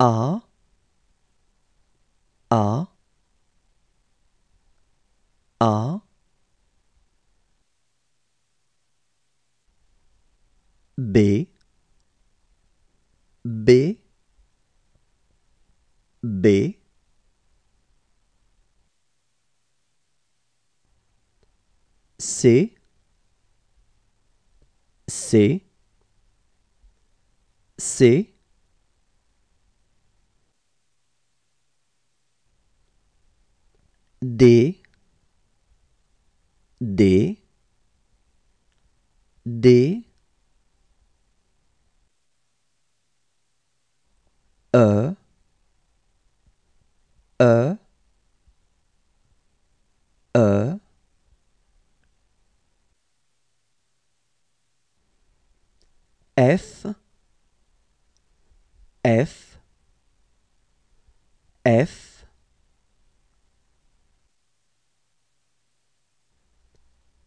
A A A. B B B. C C C D D D. E E E. F F F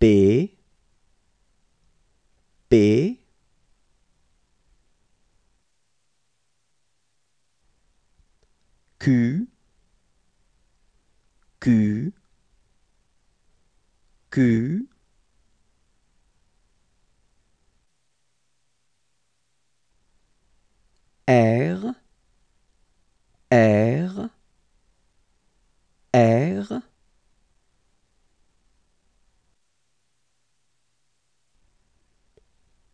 B B Q Q Q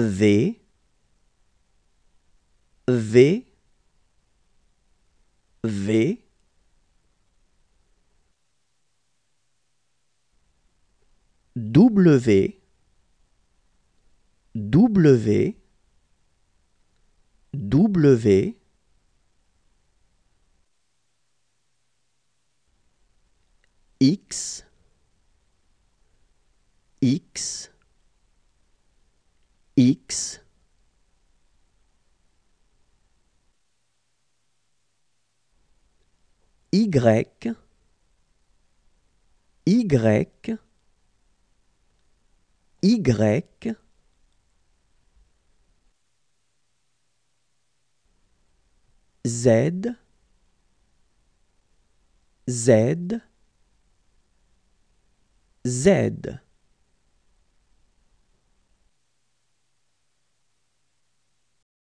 V V V. W W W. X X X. Y. Y. Y. Z. Z. Z